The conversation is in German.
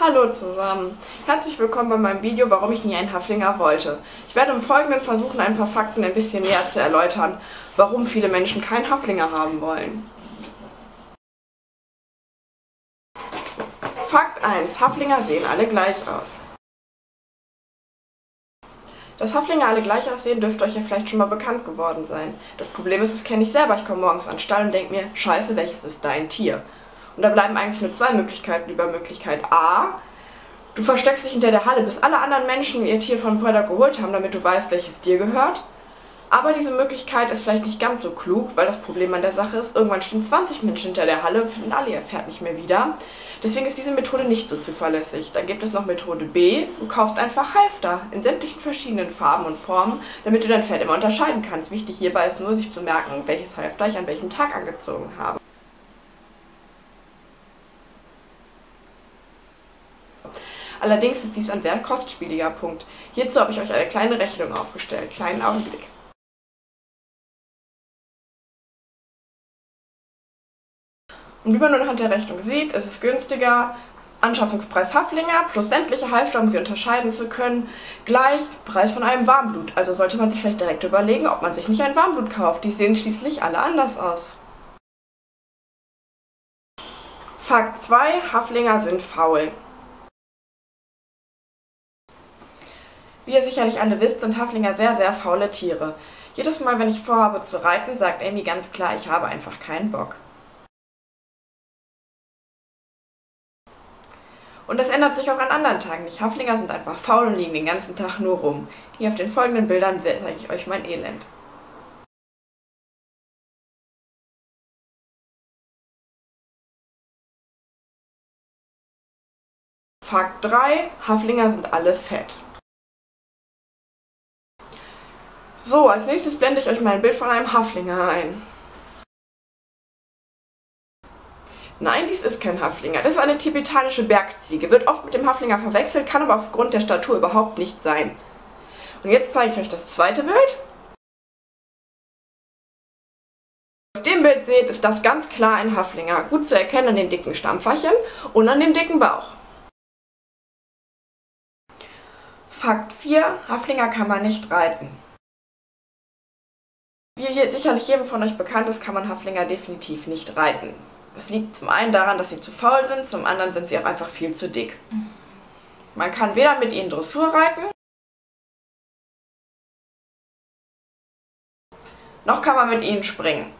Hallo zusammen. Herzlich willkommen bei meinem Video, warum ich nie einen Haflinger wollte. Ich werde im Folgenden versuchen, ein paar Fakten ein bisschen näher zu erläutern, warum viele Menschen keinen Haflinger haben wollen. Fakt 1. Haflinger sehen alle gleich aus. Dass Haflinger alle gleich aussehen, dürfte euch ja vielleicht schon mal bekannt geworden sein. Das Problem ist, das kenne ich selber. Ich komme morgens an den Stall und denke mir, scheiße, welches ist dein Tier? Und da bleiben eigentlich nur zwei Möglichkeiten über Möglichkeit A. Du versteckst dich hinter der Halle, bis alle anderen Menschen ihr Tier von Predator geholt haben, damit du weißt, welches dir gehört. Aber diese Möglichkeit ist vielleicht nicht ganz so klug, weil das Problem an der Sache ist, irgendwann stehen 20 Menschen hinter der Halle, finden alle ihr Pferd nicht mehr wieder. Deswegen ist diese Methode nicht so zuverlässig. Dann gibt es noch Methode B, du kaufst einfach Halfter in sämtlichen verschiedenen Farben und Formen, damit du dein Pferd immer unterscheiden kannst. Wichtig hierbei ist nur, sich zu merken, welches Halfter ich an welchem Tag angezogen habe. Allerdings ist dies ein sehr kostspieliger Punkt. Hierzu habe ich euch eine kleine Rechnung aufgestellt. Kleinen Augenblick. Und wie man nun anhand der Rechnung sieht, ist es günstiger, Anschaffungspreis Haflinger plus sämtliche Halfter, um sie unterscheiden zu können, gleich Preis von einem Warmblut. Also sollte man sich vielleicht direkt überlegen, ob man sich nicht ein Warmblut kauft. Die sehen schließlich alle anders aus. Fakt 2. Haflinger sind faul. Wie ihr sicherlich alle wisst, sind Haflinger sehr, sehr faule Tiere. Jedes Mal, wenn ich vorhabe zu reiten, sagt Amy ganz klar, ich habe einfach keinen Bock. Und das ändert sich auch an anderen Tagen nicht. Haflinger sind einfach faul und liegen den ganzen Tag nur rum. Hier auf den folgenden Bildern zeige ich euch mein Elend. Fakt 3. Haflinger sind alle fett. So, als nächstes blende ich euch mal ein Bild von einem Haflinger ein. Nein, dies ist kein Haflinger. Das ist eine tibetanische Bergziege. Wird oft mit dem Haflinger verwechselt, kann aber aufgrund der Statur überhaupt nicht sein. Und jetzt zeige ich euch das zweite Bild. Auf dem Bild seht, ist das ganz klar ein Haflinger. Gut zu erkennen an den dicken Stampferchen und an dem dicken Bauch. Fakt 4. Haflinger kann man nicht reiten. Wie sicherlich jedem von euch bekannt ist, kann man Haflinger definitiv nicht reiten. Es liegt zum einen daran, dass sie zu faul sind, zum anderen sind sie auch einfach viel zu dick. Man kann weder mit ihnen Dressur reiten, noch kann man mit ihnen springen.